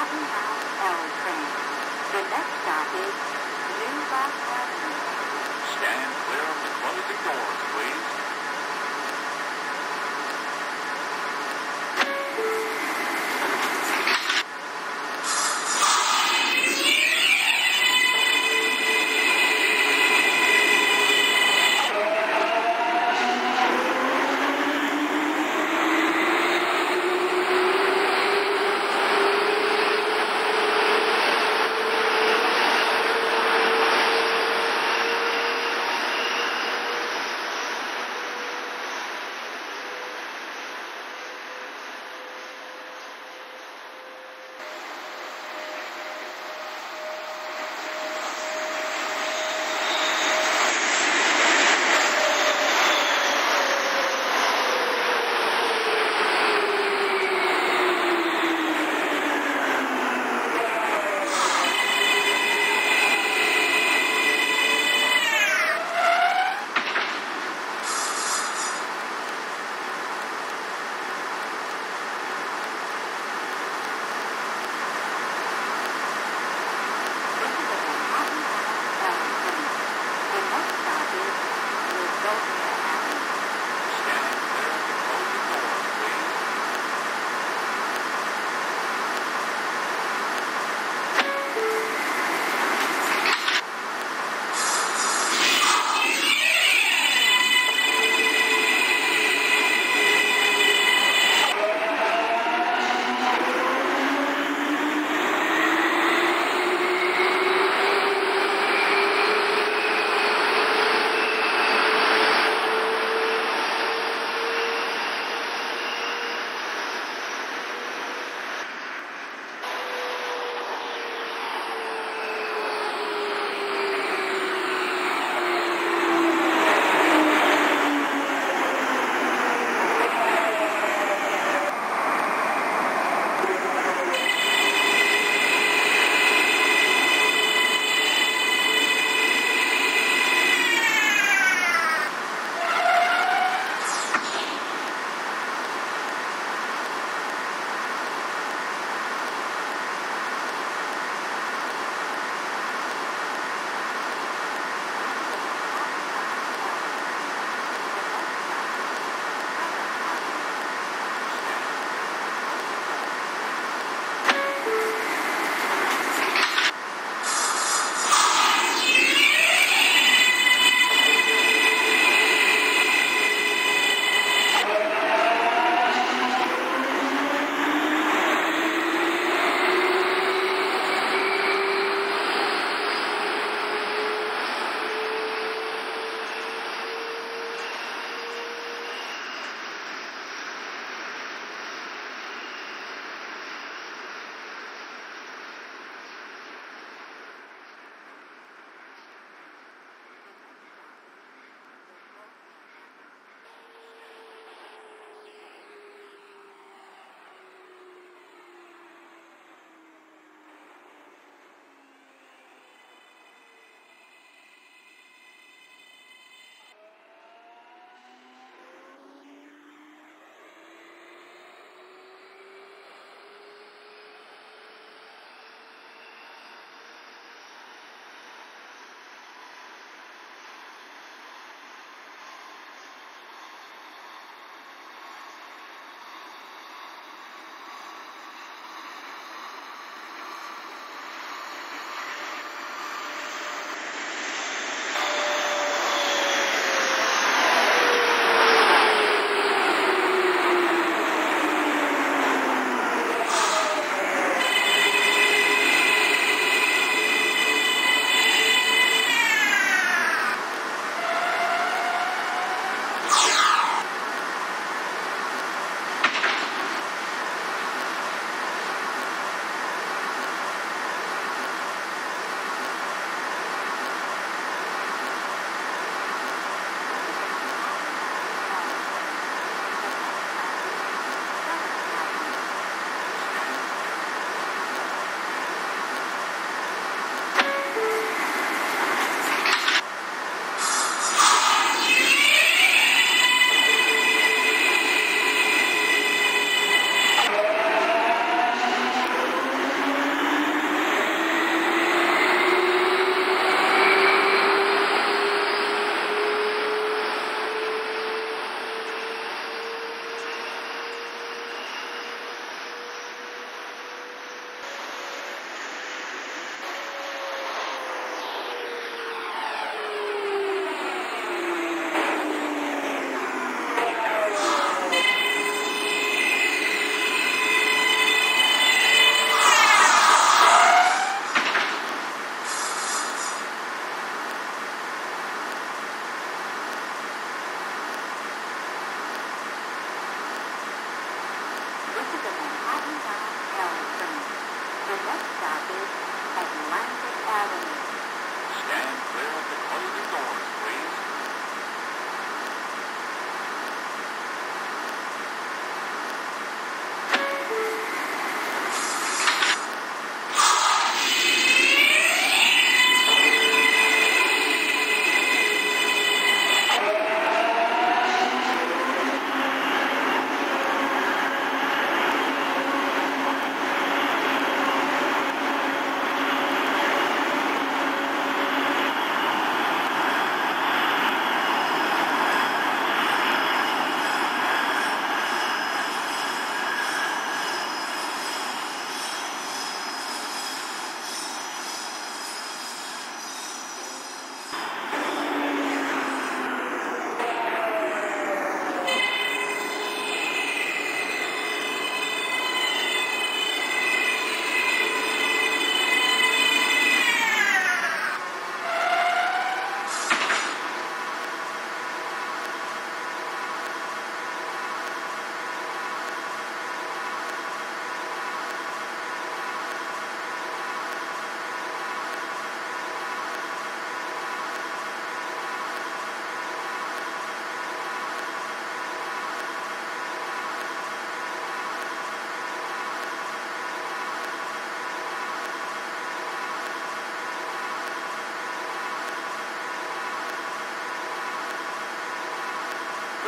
Manhattan L train. The next stop is New Avenue. Stand clear of the closing doors, please.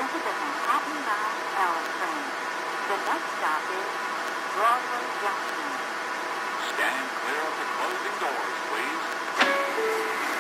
Is a Manhattan bound L train. The next stop is Broadway Junction. Stand clear of the closing doors, please.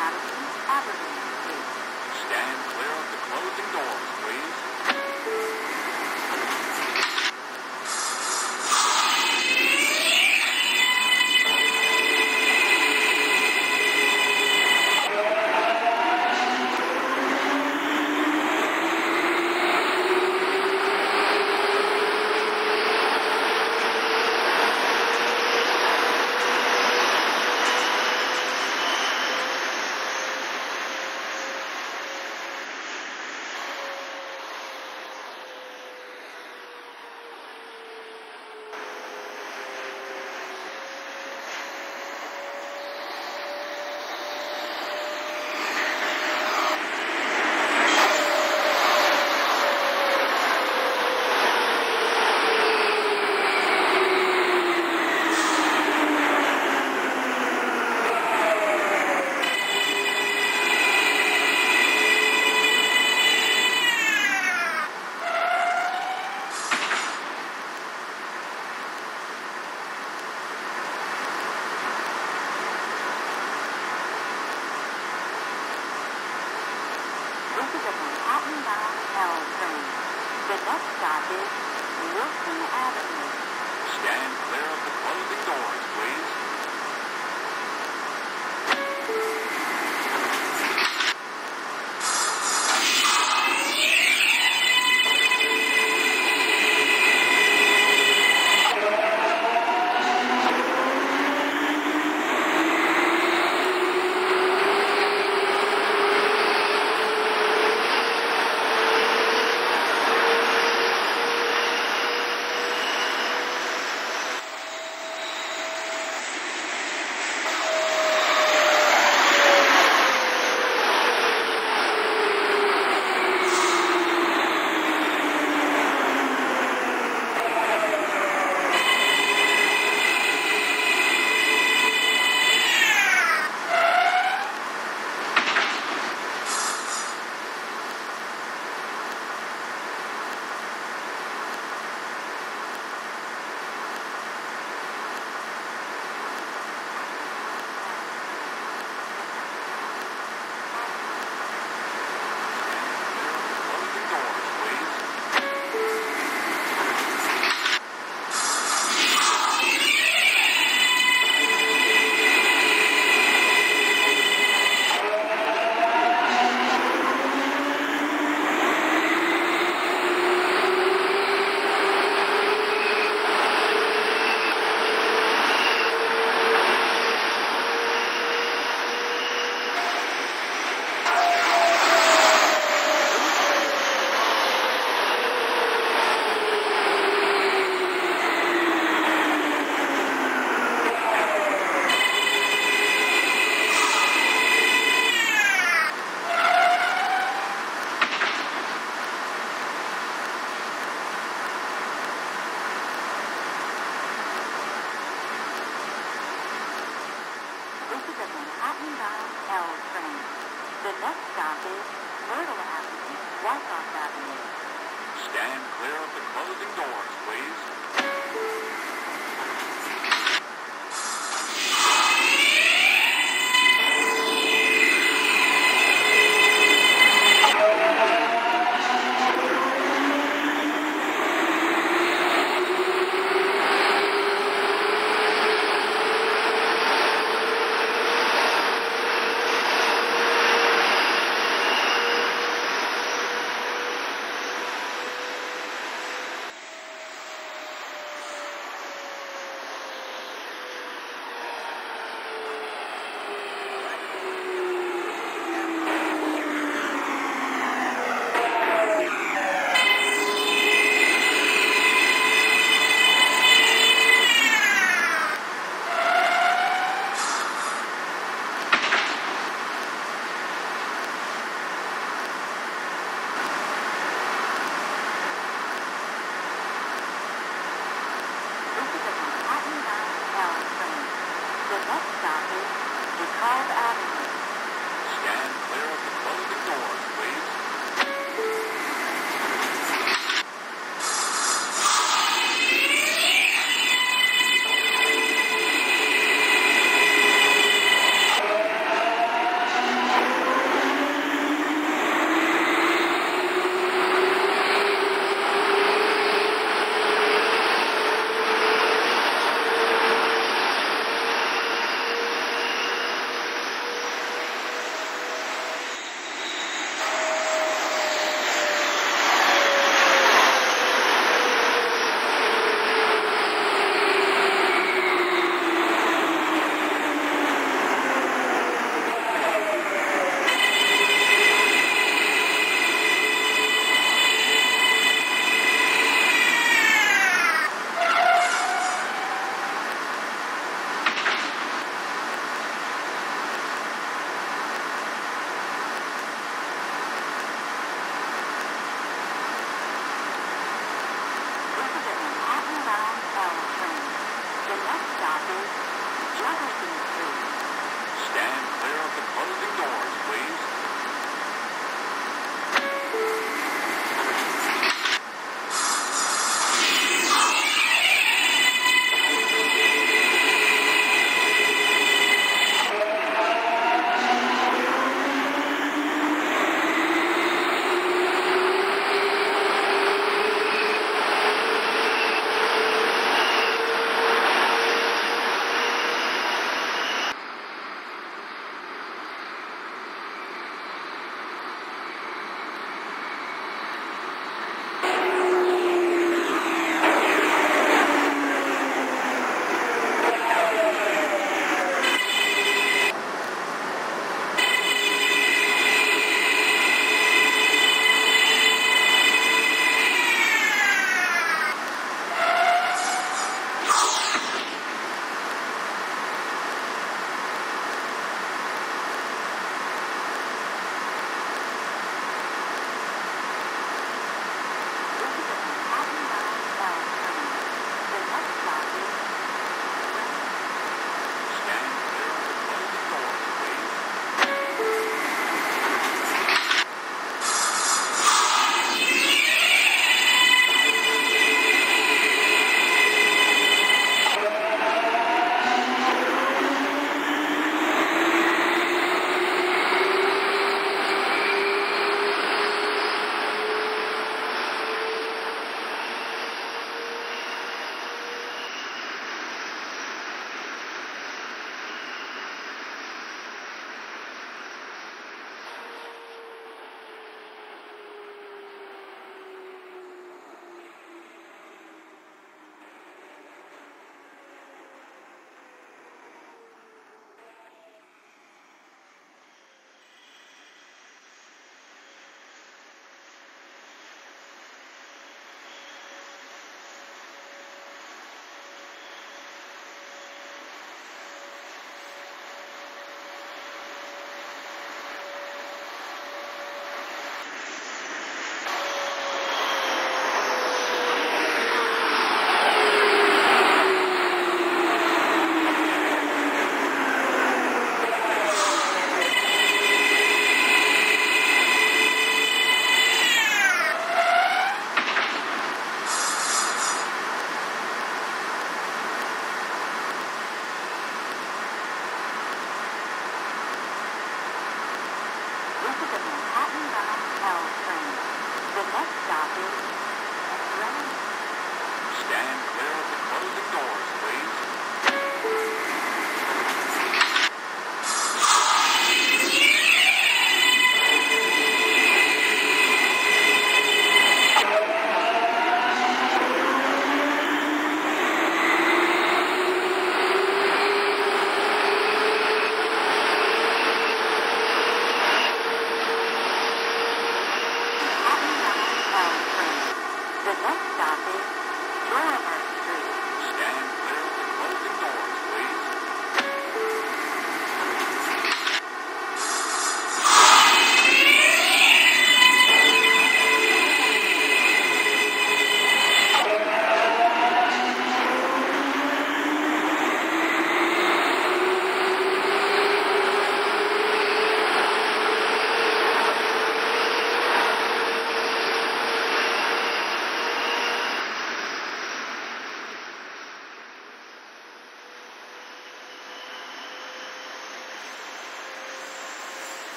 Avenue, Aberdeen. Stand clear of the closing doors, please.